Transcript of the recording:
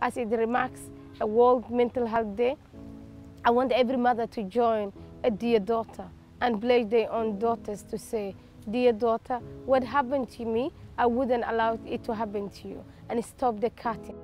as it remarks a World Mental Health Day, I want every mother to join a dear daughter and bless their own daughters to say, dear daughter, what happened to me, I wouldn't allow it to happen to you, and stop the cutting.